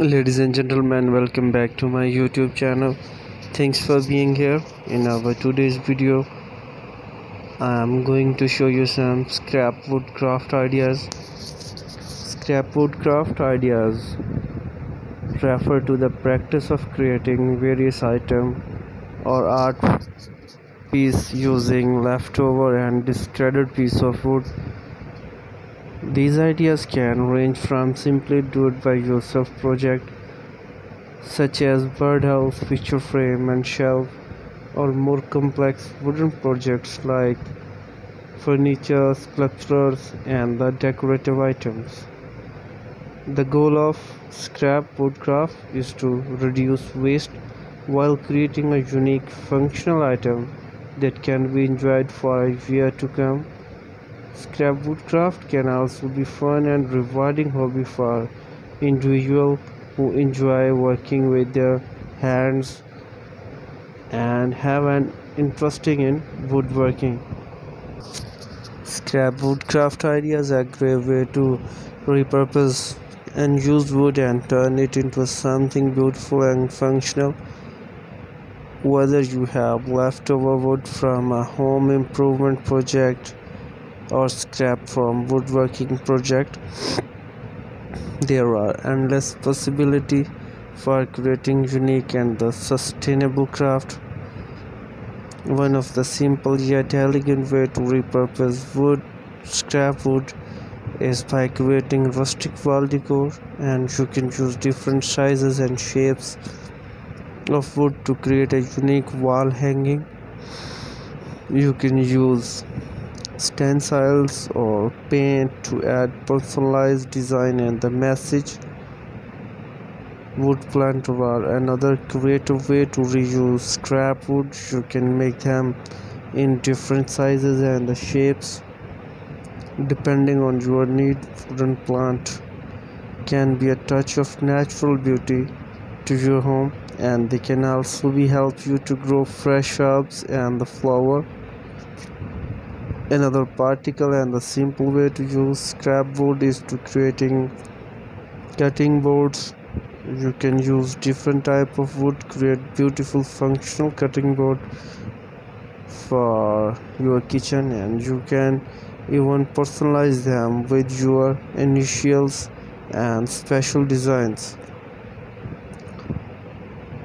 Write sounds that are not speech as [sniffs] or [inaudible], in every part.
ladies and gentlemen welcome back to my youtube channel. Thanks for being here in our today's video. I'm going to show you some scrap wood craft ideas. Scrap wood craft ideas refer to the practice of creating various item or art piece using leftover and discarded piece of wood these ideas can range from simply do-it-by-yourself project such as birdhouse, picture frame and shelf or more complex wooden projects like furniture, sculptures and the decorative items. The goal of scrap woodcraft is to reduce waste while creating a unique functional item that can be enjoyed for a year to come. Scrap woodcraft can also be fun and rewarding hobby for individuals who enjoy working with their hands and have an interesting in woodworking. Scrap woodcraft ideas are a great way to repurpose and use wood and turn it into something beautiful and functional. Whether you have leftover wood from a home improvement project or scrap from woodworking project. There are endless possibility for creating unique and the sustainable craft. One of the simple yet elegant way to repurpose wood scrap wood is by creating rustic wall decor and you can use different sizes and shapes of wood to create a unique wall hanging. You can use stencils or paint to add personalized design and the message wood planter are another creative way to reuse scrap wood you can make them in different sizes and the shapes depending on your need. Wooden plant can be a touch of natural beauty to your home and they can also be help you to grow fresh herbs and the flower another particle and the simple way to use scrap wood is to creating cutting boards. You can use different type of wood create beautiful functional cutting board for your kitchen and you can even personalize them with your initials and special designs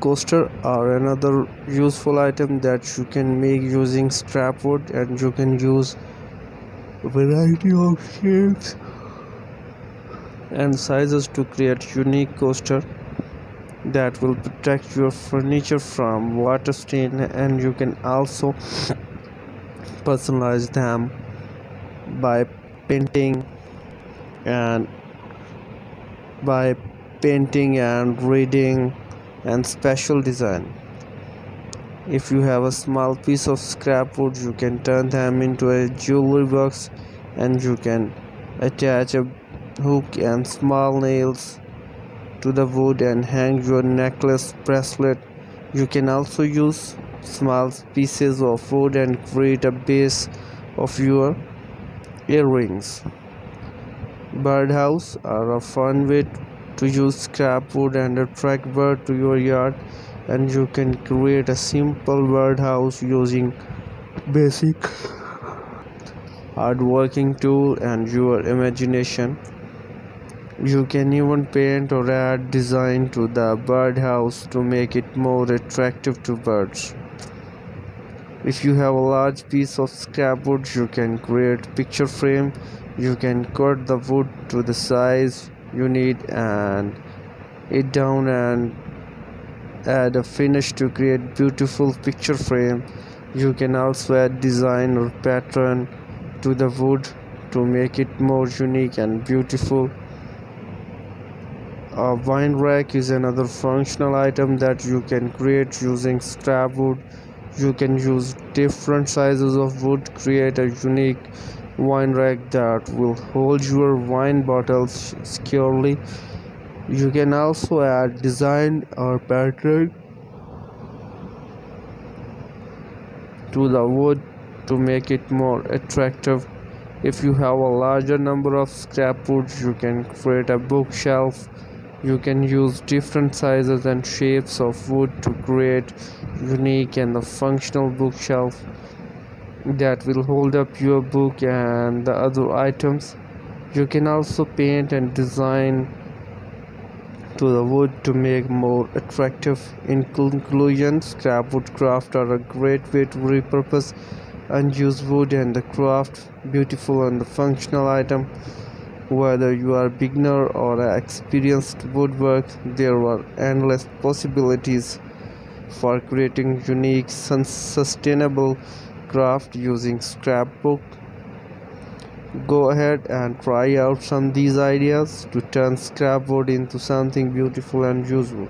coaster are another useful item that you can make using scrap wood and you can use variety of shapes and sizes to create unique coaster that will protect your furniture from water stain and you can also [sniffs] personalize them by painting and by painting and reading and special design. If you have a small piece of scrap wood you can turn them into a jewelry box and you can attach a hook and small nails to the wood and hang your necklace bracelet. You can also use small pieces of wood and create a base of your earrings. Birdhouse are a fun way to use scrap wood and attract bird to your yard and you can create a simple birdhouse using basic hardworking tool and your imagination. You can even paint or add design to the birdhouse to make it more attractive to birds. If you have a large piece of scrap wood you can create picture frame. You can cut the wood to the size you need and it down and add a finish to create beautiful picture frame. You can also add design or pattern to the wood to make it more unique and beautiful. A wine rack is another functional item that you can create using scrap wood. You can use different sizes of wood create a unique wine rack that will hold your wine bottles securely. You can also add design or pattern to the wood to make it more attractive. If you have a larger number of scrap wood you can create a bookshelf. You can use different sizes and shapes of wood to create unique and functional bookshelf that will hold up your book and the other items. You can also paint and design to the wood to make more attractive in conclusion scrap wood craft are a great way to repurpose unused wood and the craft. Beautiful and functional item. Whether you are beginner or experienced woodwork there are endless possibilities for creating unique sustainable craft using scrap wood. Go ahead and try out some these ideas to turn scrap wood into something beautiful and useful.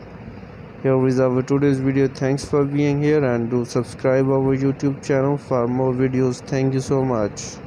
Here is our today's video. Thanks for being here and do subscribe our youtube channel for more videos. Thank you so much